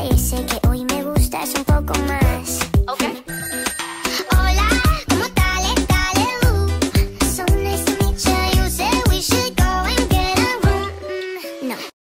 parece que hoy me gustas un poco más.